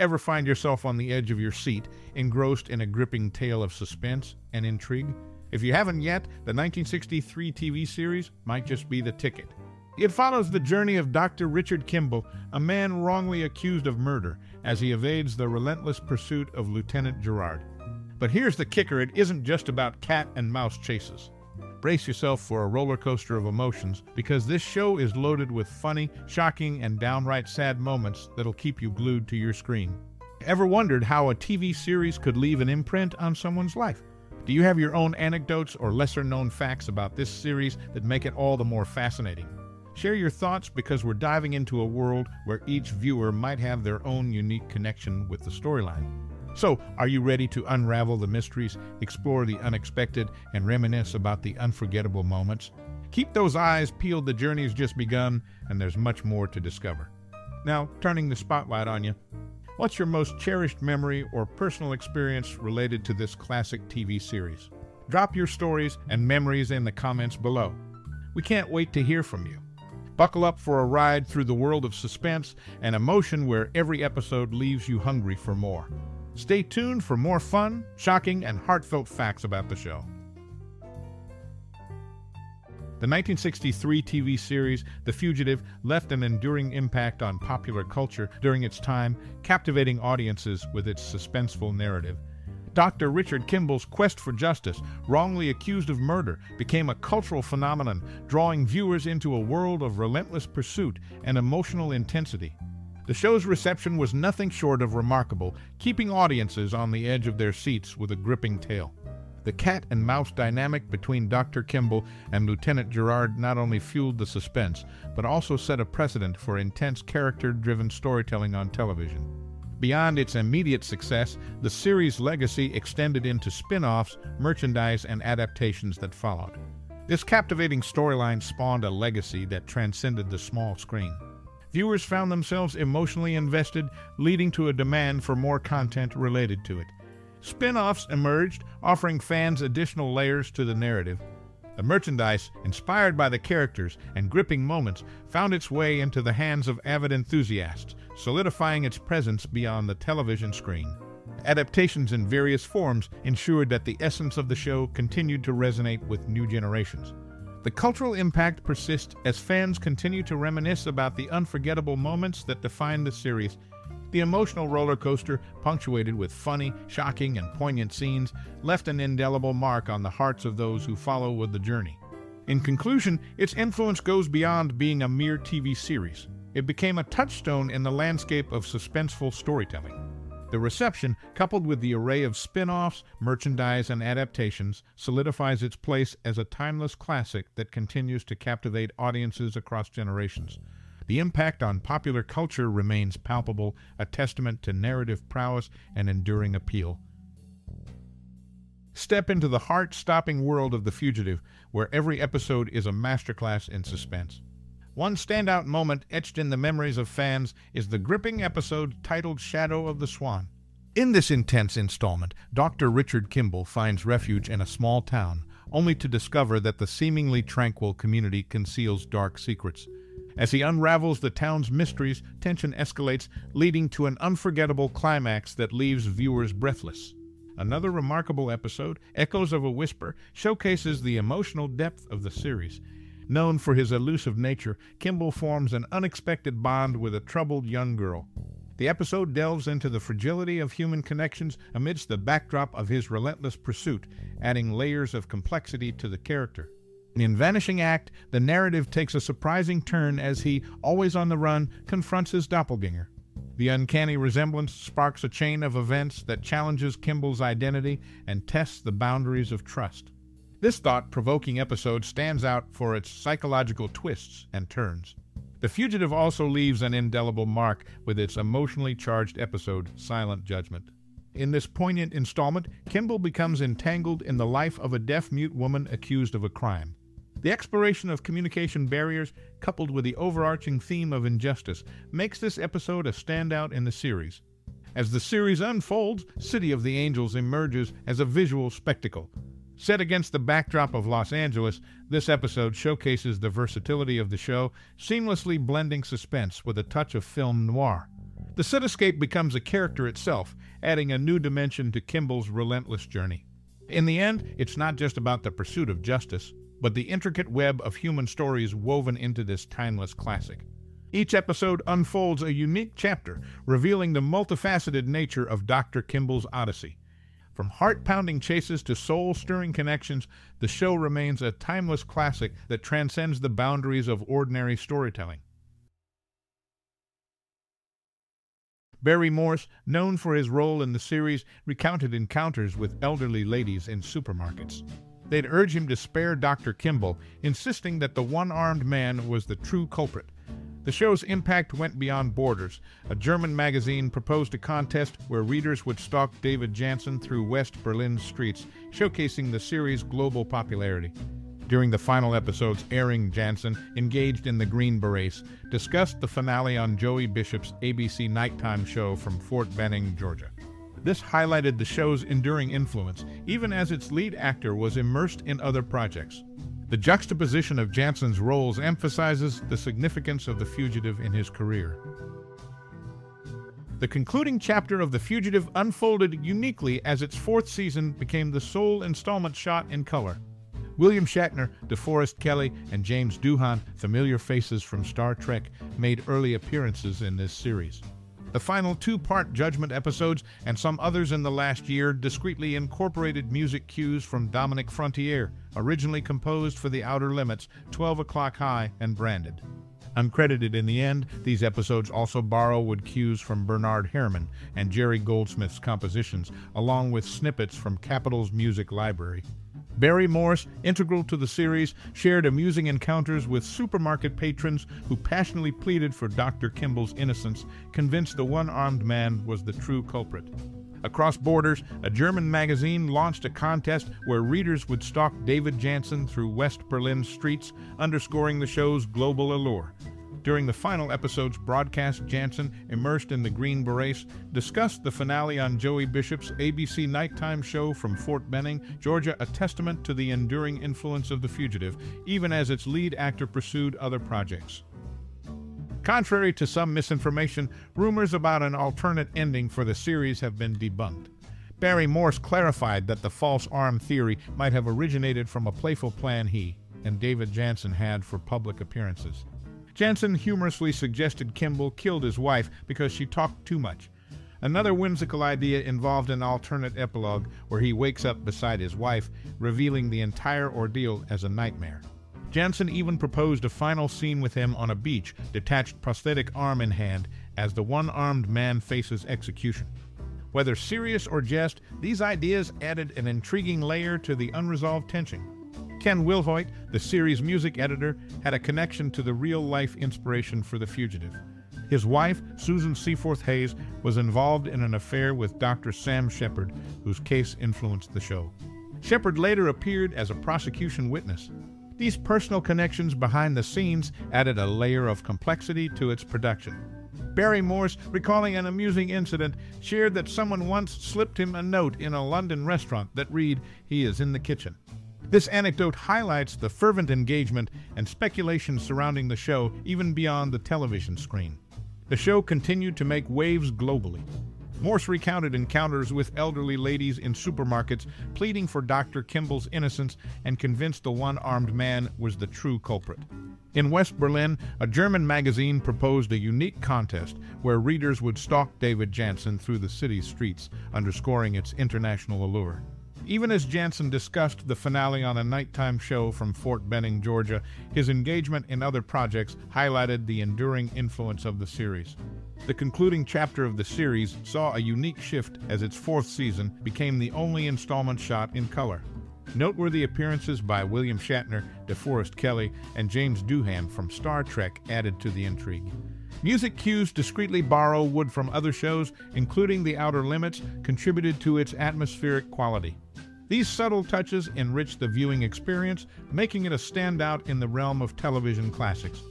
Ever find yourself on the edge of your seat, engrossed in a gripping tale of suspense and intrigue? If you haven't yet, the 1963 TV series might just be the ticket. It follows the journey of Dr. Richard Kimble, a man wrongly accused of murder, as he evades the relentless pursuit of Lieutenant Gerard. But here's the kicker it isn't just about cat and mouse chases. Brace yourself for a roller coaster of emotions because this show is loaded with funny, shocking, and downright sad moments that'll keep you glued to your screen. Ever wondered how a TV series could leave an imprint on someone's life? Do you have your own anecdotes or lesser known facts about this series that make it all the more fascinating? Share your thoughts because we're diving into a world where each viewer might have their own unique connection with the storyline. So, are you ready to unravel the mysteries, explore the unexpected, and reminisce about the unforgettable moments? Keep those eyes peeled, the journey's just begun, and there's much more to discover. Now, turning the spotlight on you, what's your most cherished memory or personal experience related to this classic TV series? Drop your stories and memories in the comments below. We can't wait to hear from you. Buckle up for a ride through the world of suspense and emotion where every episode leaves you hungry for more. Stay tuned for more fun, shocking, and heartfelt facts about the show. The 1963 TV series The Fugitive left an enduring impact on popular culture during its time, captivating audiences with its suspenseful narrative. Dr. Richard Kimble's quest for justice, wrongly accused of murder, became a cultural phenomenon, drawing viewers into a world of relentless pursuit and emotional intensity. The show's reception was nothing short of remarkable, keeping audiences on the edge of their seats with a gripping tale. The cat and mouse dynamic between Dr. Kimble and Lieutenant Gerard not only fueled the suspense, but also set a precedent for intense character driven storytelling on television. Beyond its immediate success, the series' legacy extended into spin offs, merchandise, and adaptations that followed. This captivating storyline spawned a legacy that transcended the small screen viewers found themselves emotionally invested, leading to a demand for more content related to it. Spin offs emerged, offering fans additional layers to the narrative. The merchandise, inspired by the characters and gripping moments, found its way into the hands of avid enthusiasts, solidifying its presence beyond the television screen. Adaptations in various forms ensured that the essence of the show continued to resonate with new generations. The cultural impact persists as fans continue to reminisce about the unforgettable moments that define the series. The emotional roller coaster, punctuated with funny, shocking, and poignant scenes, left an indelible mark on the hearts of those who follow with the journey. In conclusion, its influence goes beyond being a mere TV series. It became a touchstone in the landscape of suspenseful storytelling. The reception, coupled with the array of spin offs, merchandise, and adaptations, solidifies its place as a timeless classic that continues to captivate audiences across generations. The impact on popular culture remains palpable, a testament to narrative prowess and enduring appeal. Step into the heart stopping world of The Fugitive, where every episode is a masterclass in suspense. One standout moment etched in the memories of fans is the gripping episode titled Shadow of the Swan. In this intense installment, Dr. Richard Kimble finds refuge in a small town, only to discover that the seemingly tranquil community conceals dark secrets. As he unravels the town's mysteries, tension escalates, leading to an unforgettable climax that leaves viewers breathless. Another remarkable episode, Echoes of a Whisper, showcases the emotional depth of the series. Known for his elusive nature, Kimble forms an unexpected bond with a troubled young girl. The episode delves into the fragility of human connections amidst the backdrop of his relentless pursuit, adding layers of complexity to the character. In Vanishing Act, the narrative takes a surprising turn as he, always on the run, confronts his doppelganger. The uncanny resemblance sparks a chain of events that challenges Kimble's identity and tests the boundaries of trust. This thought provoking episode stands out for its psychological twists and turns. The Fugitive also leaves an indelible mark with its emotionally charged episode, Silent Judgment. In this poignant installment, Kimble becomes entangled in the life of a deaf mute woman accused of a crime. The exploration of communication barriers, coupled with the overarching theme of injustice, makes this episode a standout in the series. As the series unfolds, City of the Angels emerges as a visual spectacle, Set against the backdrop of Los Angeles, this episode showcases the versatility of the show, seamlessly blending suspense with a touch of film noir. The cityscape becomes a character itself, adding a new dimension to Kimble's relentless journey. In the end, it's not just about the pursuit of justice, but the intricate web of human stories woven into this timeless classic. Each episode unfolds a unique chapter, revealing the multifaceted nature of Dr. Kimble's Odyssey. From heart pounding chases to soul stirring connections, the show remains a timeless classic that transcends the boundaries of ordinary storytelling. Barry Morse, known for his role in the series, recounted encounters with elderly ladies in supermarkets. They'd urge him to spare Dr. Kimble, insisting that the one armed man was the true culprit. The show's impact went beyond borders. A German magazine proposed a contest where readers would stalk David Janssen through West Berlin's streets, showcasing the series' global popularity. During the final episodes airing, Janssen, engaged in the Green Berets, discussed the finale on Joey Bishop's ABC nighttime show from Fort Benning, Georgia. This highlighted the show's enduring influence, even as its lead actor was immersed in other projects. The juxtaposition of Janssen's roles emphasizes the significance of the fugitive in his career. The concluding chapter of The Fugitive unfolded uniquely as its fourth season became the sole installment shot in color. William Shatner, DeForest Kelley, and James Doohan, familiar faces from Star Trek, made early appearances in this series. The final two part Judgment episodes and some others in the last year discreetly incorporated music cues from Dominic Frontiere, originally composed for The Outer Limits, 12 O'Clock High, and branded. Uncredited in the end, these episodes also borrow wood cues from Bernard Herrmann and Jerry Goldsmith's compositions, along with snippets from Capitol's music library. Barry Morse, integral to the series, shared amusing encounters with supermarket patrons who passionately pleaded for Dr. Kimble's innocence, convinced the one armed man was the true culprit. Across borders, a German magazine launched a contest where readers would stalk David Janssen through West Berlin streets, underscoring the show's global allure. During the final episode's broadcast, Janssen, immersed in the Green Berets, discussed the finale on Joey Bishop's ABC nighttime show from Fort Benning, Georgia, a testament to the enduring influence of The Fugitive, even as its lead actor pursued other projects. Contrary to some misinformation, rumors about an alternate ending for the series have been debunked. Barry Morse clarified that the false arm theory might have originated from a playful plan he and David Janssen had for public appearances. Janssen humorously suggested Kimble killed his wife because she talked too much. Another whimsical idea involved an alternate epilogue where he wakes up beside his wife, revealing the entire ordeal as a nightmare. Janssen even proposed a final scene with him on a beach, detached prosthetic arm in hand, as the one armed man faces execution. Whether serious or jest, these ideas added an intriguing layer to the unresolved tension. Ken Wilhoit, the series' music editor, had a connection to the real life inspiration for The Fugitive. His wife, Susan Seaforth Hayes, was involved in an affair with Dr. Sam Sheppard, whose case influenced the show. Sheppard later appeared as a prosecution witness. These personal connections behind the scenes added a layer of complexity to its production. Barry Morse, recalling an amusing incident, shared that someone once slipped him a note in a London restaurant that read, He is in the kitchen. This anecdote highlights the fervent engagement and speculation surrounding the show even beyond the television screen. The show continued to make waves globally. Morse recounted encounters with elderly ladies in supermarkets, pleading for Dr. Kimble's innocence and convinced the one armed man was the true culprit. In West Berlin, a German magazine proposed a unique contest where readers would stalk David Janssen through the city's streets, underscoring its international allure. Even as Janssen discussed the finale on a nighttime show from Fort Benning, Georgia, his engagement in other projects highlighted the enduring influence of the series. The concluding chapter of the series saw a unique shift as its fourth season became the only installment shot in color. Noteworthy appearances by William Shatner, DeForest Kelley, and James Doohan from Star Trek added to the intrigue. Music cues discreetly borrow wood from other shows, including The Outer Limits, contributed to its atmospheric quality. These subtle touches enrich the viewing experience, making it a standout in the realm of television classics.